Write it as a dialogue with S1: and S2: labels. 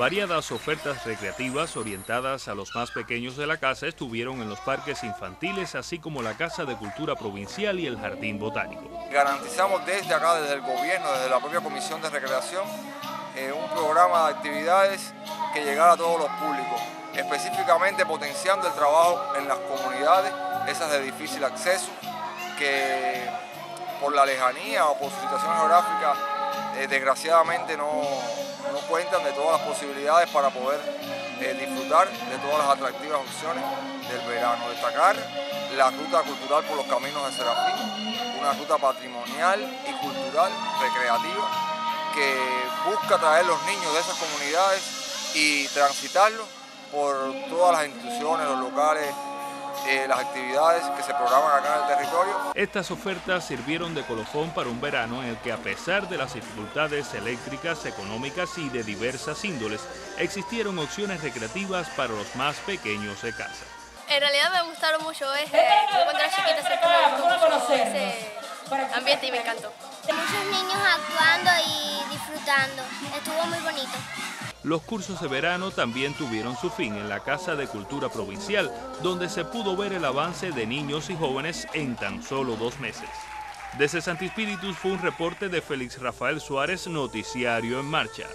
S1: Variadas ofertas recreativas orientadas a los más pequeños de la casa estuvieron en los parques infantiles, así como la Casa de Cultura Provincial y el Jardín Botánico.
S2: Garantizamos desde acá, desde el gobierno, desde la propia Comisión de Recreación, eh, un programa de actividades que llegara a todos los públicos, específicamente potenciando el trabajo en las comunidades, esas de difícil acceso, que por la lejanía o por su situación geográfica, eh, desgraciadamente no, no cuentan de todas las posibilidades para poder eh, disfrutar de todas las atractivas opciones del verano. Destacar la ruta cultural por los caminos de Serafín, una ruta patrimonial y cultural recreativa que busca traer los niños de esas comunidades y transitarlos por todas las instituciones, los locales, eh, las actividades que se programan acá en el territorio.
S1: Estas ofertas sirvieron de colofón para un verano en el que a pesar de las dificultades eléctricas, económicas y de diversas índoles, existieron opciones recreativas para los más pequeños de casa.
S3: En realidad me gustaron mucho, es, eh, cuando era chiquita siempre me gustó mucho ese ambiente y me encantó.
S4: Muchos niños actuando y disfrutando, muy bonito.
S1: Los cursos de verano también tuvieron su fin en la Casa de Cultura Provincial, donde se pudo ver el avance de niños y jóvenes en tan solo dos meses. Desde Santi Espíritus fue un reporte de Félix Rafael Suárez, Noticiario en Marcha.